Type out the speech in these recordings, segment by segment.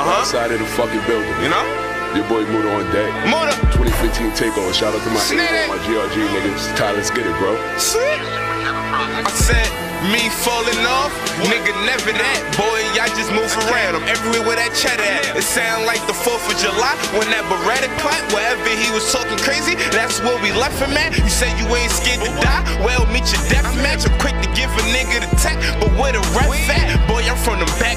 Uh-huh. Outside of the fucking building. You know? Your boy Muda on deck. Muda. 2015 takeover. Shout out to my my GRG niggas. Ty, let's get it, bro. Shit. I said, me falling off, nigga, never that. Boy, I just move around. I'm everywhere where that cheddar at. It sound like the 4th of July when that Beretta clap. Wherever he was talking crazy, that's where we left him at. You said you ain't scared to die? Well, meet your death match. I'm quick to give a nigga the tech, but where the ref at? Boy, I'm from them back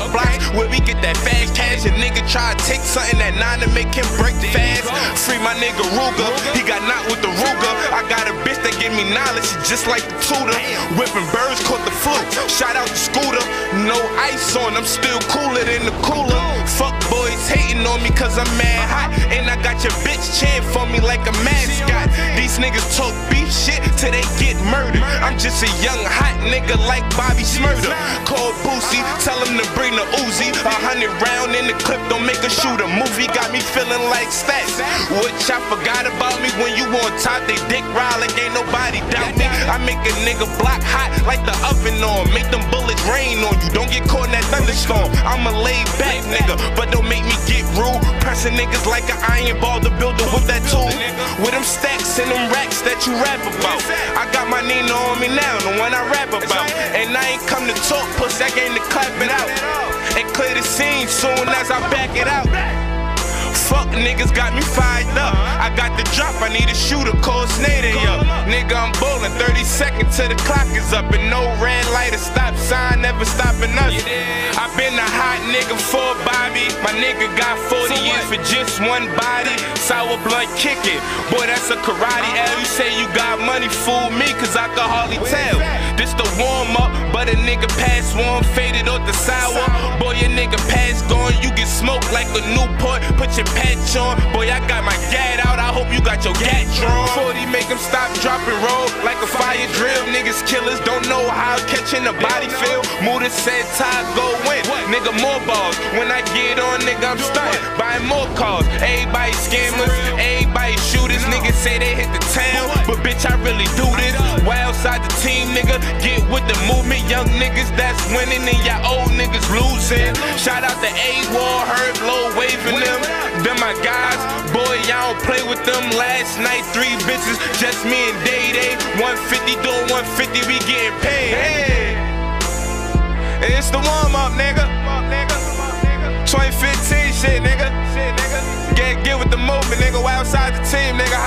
take something that nine to make him break fast. Free my nigga Ruger, he got knocked with the Ruger. I got a bitch that give me knowledge, she just like the tutor. Whipping birds caught the flu. Shout out to Scooter, no ice on, I'm still cooler than the cooler. Fuck boys hating on me cause I'm mad hot. And I got your bitch cheering for me like a mascot. These niggas talk beef shit till they get murdered. I'm just a young hot nigga like Bobby Shmurda. Call Boosie, tell him to bring the Uzi. A hundred round in the clip, don't make a shooter. Movie got me feeling like stacks. Which I forgot about me when you on top. They dick ride like ain't nobody doubt me. I make a nigga block hot like the oven on. Make them bullets on you. Don't get caught in that thunderstorm. I'm a laid back nigga, but don't make me get rude. Pressing niggas like an iron ball to build it with that tool. With them stacks and them racks that you rap about. I got my Nina on me now, the one I rap about. And I ain't come to talk, puss, I came to clap it out. And clear the scene soon as I back it out. Fuck niggas got me fired up. I got the drop, I need a shooter, call Snader up. Nigga, I'm bowling 30 seconds till the clock is up. And no red light or stop sign, never stopping us. i been a hot nigga for Bobby. My nigga got 40 years for just one body. Sour blunt kick it. Boy, that's a karate L. You say you got money, fool me, cause I can hardly tell. This the warm up, but a nigga pass warm, faded off the sour. Boy, your nigga pass gone, you get smoked like a Newport. Put your patch on, boy, I got my got your gat drawn. 40 make them stop, drop and roll like a fire drill. Niggas killers don't know how catching a body feel. Muda said Ty go win, nigga more balls. When I get on, nigga, I'm stunting, buying more cars. Everybody scammers, everybody shooters. Niggas say they hit the town, but bitch, I really do this. Wildstyle the team, nigga, get with the movement. Young niggas that's winning and y'all old niggas losing. Shout out to A-Wall, Herb Low, waving them. Them my guys, y'all don't play with them. Last night, three bitches, just me and Day Day. 150 doing 150, we getting paid. Hey, it's the warm up, nigga. 2015 shit, nigga. Get, get with the movement, nigga. Outside the team, nigga.